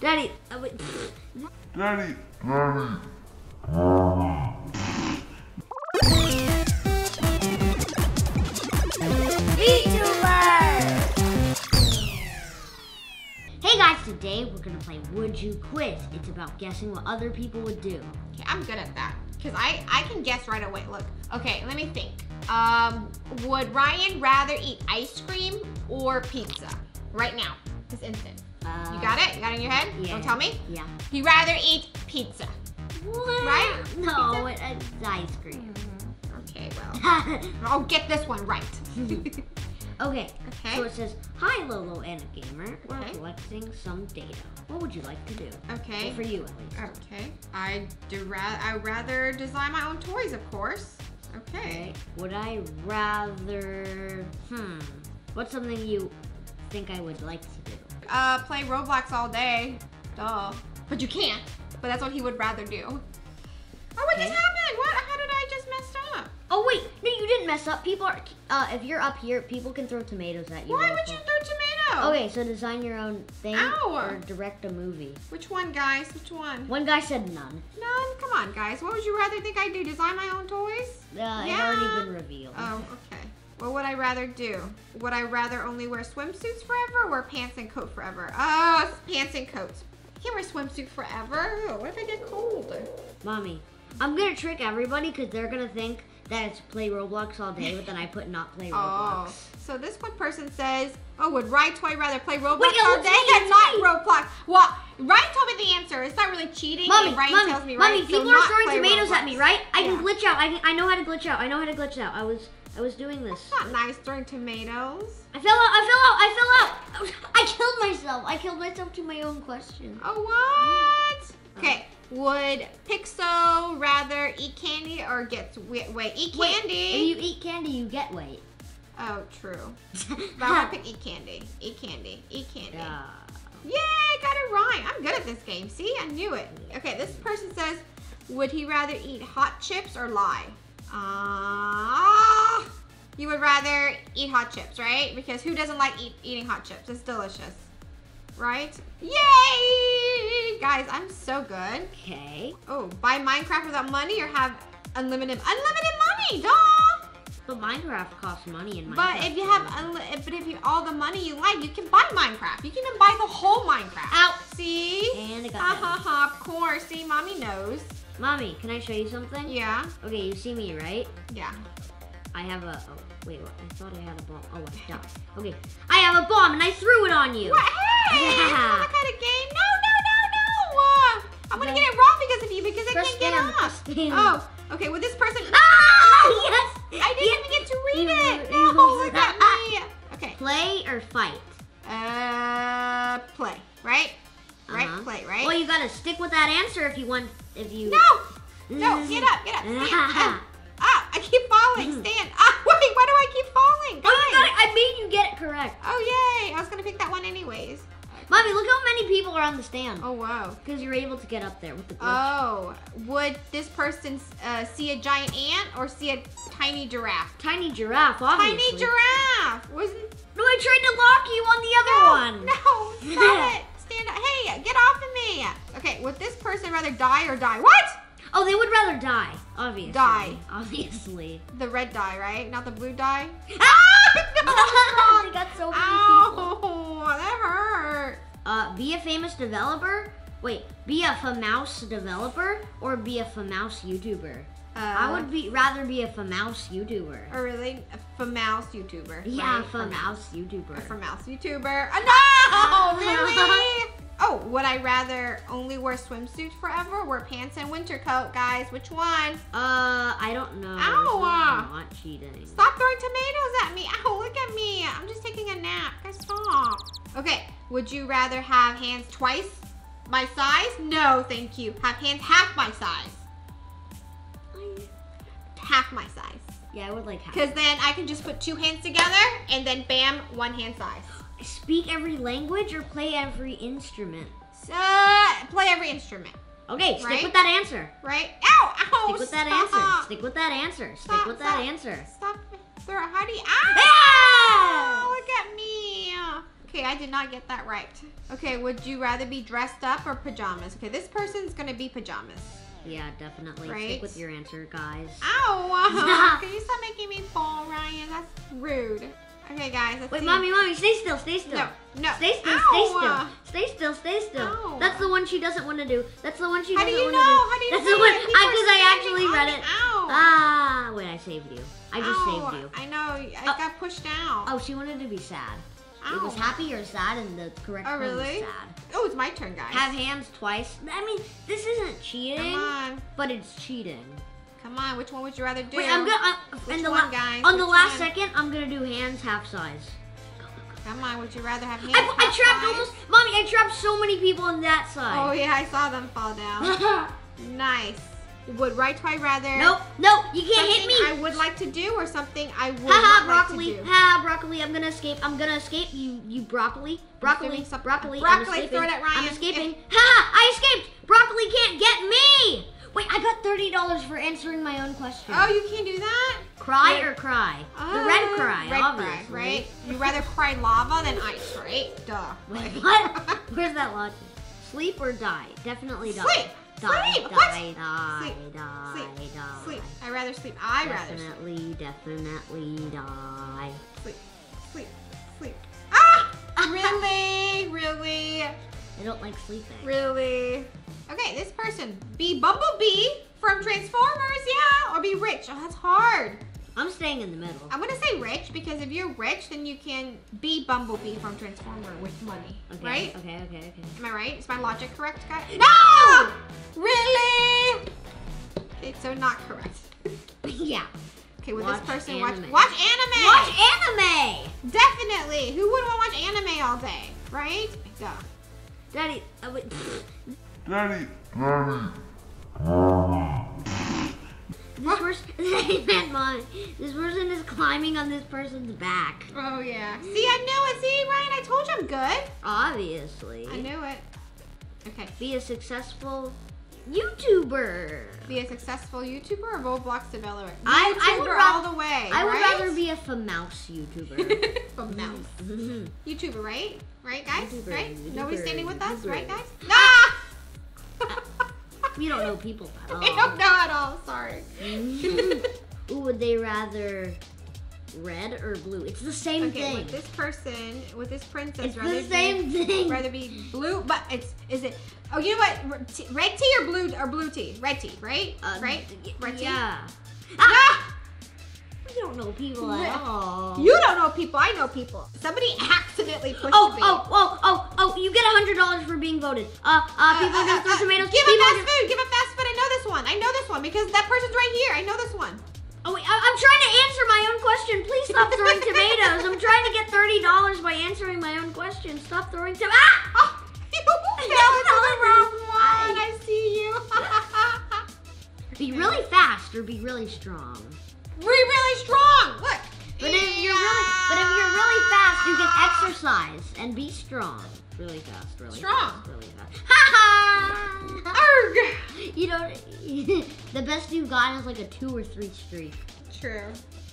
Daddy. Uh, wait. Daddy. Daddy. Hey guys, today we're gonna play Would You Quiz. It's about guessing what other people would do. Okay, I'm good at that. Because I, I can guess right away. Look. Okay, let me think. Um, would Ryan rather eat ice cream or pizza? Right now. This instant. Uh, You got it? You got it in your head? Yeah. Don't tell me? Yeah. He'd rather eat pizza. What? Right? No, it, it's ice cream. Okay, well. I'll get this one right. okay. Okay. So it says, Hi Lolo and a gamer. We're Okay. collecting some data. What would you like to do? Okay. Well, for you at least. Okay. I do ra- I rather design my own toys, of course. Okay. Okay. Would I rather hmm. What's something you think I would like to do? Uh, play Roblox all day. Duh. But you can't. But that's what he would rather do. Oh, what just happened? What? How did I just mess up? Oh wait, no, you didn't mess up. People are uh, if you're up here, people can throw tomatoes at you. Why would you throw tomato? Okay, so design your own thing Ow. or direct a movie. Which one, guys? Which one? One guy said none. None? Come on, guys. What would you rather think I do? Design my own toys? Uh, Yeah. already been revealed. Oh, okay. What would I rather do? Would I rather only wear swimsuits forever or wear pants and coat forever? Oh, pants and coats. Can't wear swimsuit forever. Oh, What if I get cold? Mommy, I'm gonna trick everybody because they're gonna think that it's play Roblox all day, but then I put not play oh, Roblox. Oh, so this one person says, oh, would Ryan Toy rather play Roblox Wait, all day and not me. Roblox? Well, Ryan told me the answer. It's not really cheating. Mommy, Ryan mommy, tells me, mommy, people so are throwing tomatoes at me, right? I can glitch out. I can, I know how to glitch out. I know how to glitch out. I was I was doing this. Not nice throwing tomatoes. I fell out. I fell out. I fell out. I killed myself. I killed myself to my own question. Oh, what? Okay. Would Pixo rather eat candy or get wait eat Wait, candy? If you eat candy, you get weight. oh, true. But I want to pick eat candy. Eat candy. Eat candy. Yeah. Yay, I got it right. I'm good at this game. See, I knew it. Okay, this person says, would he rather eat hot chips or lie? Ah, you would rather eat hot chips, right? Because who doesn't like eat, eating hot chips? It's delicious, right? Yay! Guys, I'm so good. Okay. Oh, buy Minecraft without money or have unlimited unlimited money, duh! But Minecraft costs money in Minecraft. But if you have, unli- but if you all the money you like, you can buy Minecraft. You can even buy the whole Minecraft. Ow. See? And it got Ha ha ha! Of course. See, mommy knows. Mommy, can I show you something? Yeah. Okay, you see me, right? Yeah. I have a. Oh, wait, what? I thought I had a bomb. Oh, I died. Okay, I have a bomb and I threw it on you. What? Hey! Not Yeah. that kind of game. No, no, no, no! Uh, I'm gonna get it wrong because of you because I can't get stand, it press off. stand. Oh, okay. Well, this person. Ah! Yes. I didn't even get to read it. No, look at me. Okay. Play or fight? Uh, play. Right. Right. Uh-huh. Play. Right. Well, you gotta stick with that answer if you want. If you. No! No, get up, get up. Stand. Ah, ah, I keep falling. Stand. Ah, wait, why do I keep falling? Guys. I made you get it correct. Oh, yay. I was going to pick that one anyways. Mommy, look how many people are on the stand. Oh, wow. Because you're able to get up there with the glitch. Oh, would this person uh, see a giant ant or see a tiny giraffe? Tiny giraffe, obviously. Tiny giraffe. Wasn't No, I tried to lock you on the other one. No, stop it. Get off of me. Okay, would this person rather die or die? What? Oh, they would rather die, obviously. Die. Obviously. The red die, right? Not the blue die? Ah! no, they got so many people. Ow, that hurt. Uh, be a famous developer? Wait, be a FAMouse developer or be a FAMouse YouTuber? Uh, I would be rather be a FAMouse YouTuber. Or really, a mouse YouTuber. Yeah, right? FAMouse YouTuber. For mouse YouTuber. Oh, no! Really? Oh, would I rather only wear swimsuit forever? Wear pants and winter coat, guys? Which one? Uh, I don't know. Ow, is uh. not cheating. Stop throwing tomatoes at me. Ow, look at me. I'm just taking a nap. Guys, stop. Okay, would you rather have hands twice my size? No, thank you. Have hands half my size. Half my size. Yeah, I would like half. Because then I can just put two hands together and then bam, one hand size. Speak every language or play every instrument? So, play every instrument, Okay, stick Right? with that answer. right? Ow, ow, Stick with that answer. Stick with that answer. Stick Stop, with that answer. Stop. Throw, how do you, ow! Ah! Look at me. Okay, I did not get that right. Okay, would you rather be dressed up or pajamas? Okay, this person's gonna be pajamas. Yeah, definitely. Right? Stick with your answer, guys. Ow! Can you stop making me fall, Ryan? That's rude. Okay, guys. Let's Wait, see. mommy, mommy, stay still, stay still. No, no. Stay still, Ow! stay still. Stay still, stay still. Ow. That's the one she doesn't want to do. That's the one she How doesn't do you want know? to do. How do you That's know the one. Because I standing actually read it. Ow. Ah, wait, I saved you. I just Ow, saved you. I know. I Oh. got pushed out. Oh, she wanted to be sad. It was happy or sad, and the correct Oh, one was sad. Oh, it's my turn, guys. Have hands twice. I mean, this isn't cheating, but it's cheating. Come on. Which one would you rather do? Wait, I'm gonna. Uh, Which the one, guys? On the last one? second, I'm gonna do hands half size. Come on. Would you rather have hands? I, I trapped size? almost, mommy. I trapped so many people on that side. Oh yeah, I saw them fall down. nice. Would right try rather? nope, nope. You can't hit me. I would like to do or something I would Haha, not broccoli. like to do. Ha, broccoli. I'm gonna escape. I'm gonna escape. You, you broccoli. Broccoli. Broccoli. Broccoli, I'm escaping. throw it at Ryan. I'm escaping. Haha, I escaped. Broccoli can't get me. Wait, I got thirty dollars for answering my own question. Oh, you can't do that? cry wait. or cry? the Oh, red cry, red obviously. cry, right? You rather cry lava than ice, right? Duh. Wait, what? Where's that logic? Sleep or die? Definitely die. Sleep. Die, Sleep. die, What? die, Sleep. die, Sleep. die. Sleep. I rather sleep. I rather sleep. Definitely, definitely die. Sleep. Sleep. Sleep. Ah! Really? Really? I don't like sleeping. Really? Okay, this person. Be Bumblebee from Transformers, yeah? Or be rich. Oh, that's hard. I'm staying in the middle. I'm gonna say rich because if you're rich, then you can be Bumblebee from Transformer with money, Okay, right? Okay, okay, okay. Am I right? Is my logic correct, guys? No! Ah! Really? Okay, so not correct. yeah. Okay, with Watch this person, anime. watch watch anime. Watch anime! Definitely. Who would want to watch anime all day, right? Duh. Daddy, uh, wait. Daddy, Daddy, this person, I. This person is climbing on this person's back. Oh yeah. See, I knew it. See, Ryan, I told you I'm good. Obviously. I knew it. Okay. Be a successful YouTuber. Be a successful YouTuber or Roblox developer? I- I would YouTuber ra- all the way. I would right? rather be a FAMouse YouTuber. a mouse. Mhm. YouTuber, right? Right, guys? YouTuber, right? Nobody's standing with us, YouTuber. right, guys? Ah! we don't know people at all. We don't know at all. Sorry. Ooh, would they rather red or blue? It's the same Okay, thing. with this person, with this princess, it's rather the same be, thing. rather be blue, but it's is it? Oh, you know what? Red tea or blue or blue tea? Red tea, right? Uh, right? Red tea. Yeah. Ah! We don't know people at all. You don't know people. I know people. Somebody accidentally pushed Oh, me. oh, oh, oh, oh! You get a hundred dollars for being voted. Uh, uh, people Uh, are uh, gonna throw uh, tomatoes. Give a people fast food. Give a fast food. I know this one. I know this one because that person's right here. I know this one. Oh wait, I- I'm trying to answer my own question. Please stop throwing tomatoes. I'm trying to get thirty dollars by answering my own question. Stop throwing tomatoes. Ah! Oh, you fell into the wrong one. I see you. Be really fast or be really strong. We're really strong. Look. But if you're really, but if you're really fast, you can exercise and be strong. Really fast, really Strong. fast, really fast. Ha! Arg. You know, the best you've gotten is like a two or three streak. True.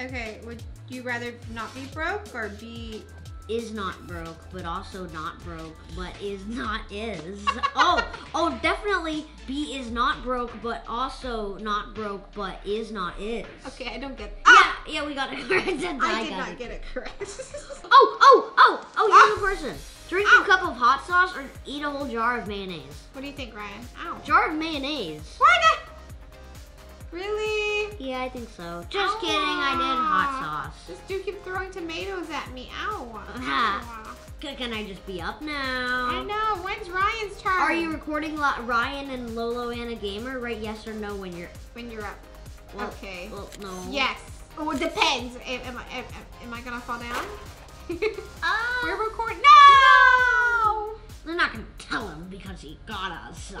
Okay. Would you rather not be broke or be? Is not broke, but also not broke, but is not is. oh, oh, definitely B is not broke, but also not broke, but is not is. Okay, I don't get. Yeah, yeah, we got it correct. I did not it. get it correct. Oh, oh, oh, oh, Ah. you're the person. Drink Ow. a cup of sauce or eat a whole jar of mayonnaise. what do you think, Ryan? Ow. Jar of mayonnaise. What? Really? Yeah, I think so. Just kidding, I did hot sauce. This dude keeps throwing tomatoes at me. Ow. Ow. Can I just be up now? I know. When's Ryan's turn? Are you recording Ryan and Lolo Anna Gamer? Right? Yes or no? When you're when you're up? well, Okay. Well, no. Yes. Oh, it depends. Am, am I am, am I gonna fall down? Ah. We're recording. No. They're not gonna tell him because he got us. Why is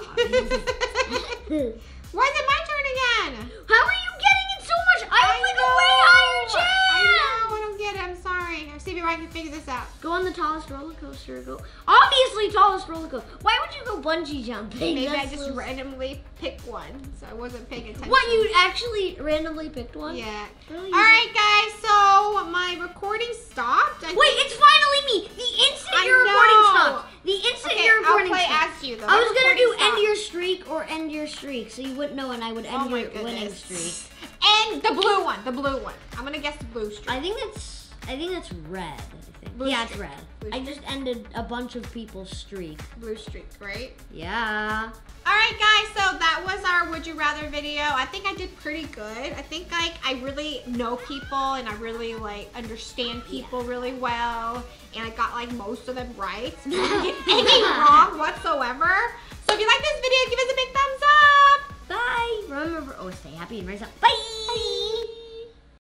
it my turn again? How are you getting it so much? I have like a way I higher know. chance. I know. I don't get it. I'm sorry. See if I can figure this out. Go on the tallest roller coaster. Go. Obviously, tallest roller coaster. Why would you go bungee jumping. Maybe I just so- randomly picked one, so I wasn't paying attention. What you actually randomly picked one? Yeah. Oh, really? All right, guys. So my recording stopped. I Wait, it's finally me. The instant I your recording know. stopped. The instant Okay, your I'll recording play stopped. as you though. I was gonna do end your streak or end your streak, so you wouldn't know, and I would end Oh my your winning streak. And the blue one, the blue one. I'm gonna guess the blue streak. I think it's I think it's red. I think. Blue yeah, it's red. Blue I streak. just ended a bunch of people's streak. blue streak, right? Yeah. All right, guys. So that was our Would You Rather video. I think I did pretty good. I think like I really know people and I really like understand people really well, and I got like most of them right. So I didn't get any wrong whatsoever. So if you like this video, give us a big thumbs up. Bye. Remember, oh, stay happy and rise up. Bye.